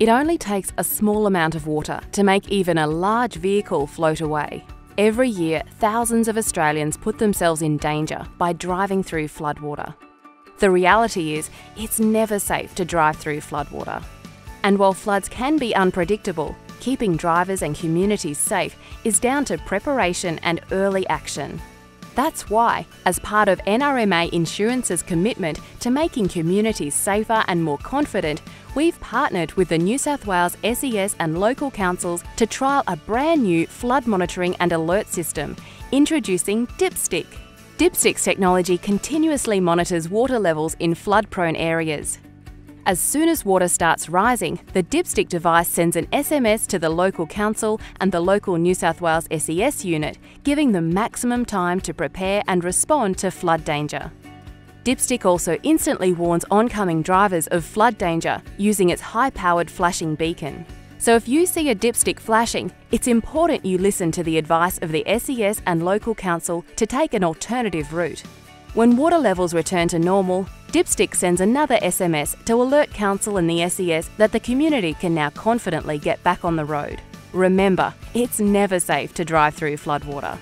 It only takes a small amount of water to make even a large vehicle float away. Every year, thousands of Australians put themselves in danger by driving through floodwater. The reality is, it's never safe to drive through floodwater. And while floods can be unpredictable, keeping drivers and communities safe is down to preparation and early action. That's why, as part of NRMA Insurance's commitment to making communities safer and more confident, we've partnered with the New South Wales SES and local councils to trial a brand new flood monitoring and alert system, introducing DipStik. DipStik's technology continuously monitors water levels in flood prone areas. As soon as water starts rising, the DipStik device sends an SMS to the local council and the local New South Wales SES unit, giving them maximum time to prepare and respond to flood danger. DipStik also instantly warns oncoming drivers of flood danger using its high powered flashing beacon. So if you see a DipStik flashing, it's important you listen to the advice of the SES and local council to take an alternative route. When water levels return to normal, DipStik sends another SMS to alert Council and the SES that the community can now confidently get back on the road. Remember, it's never safe to drive through floodwater.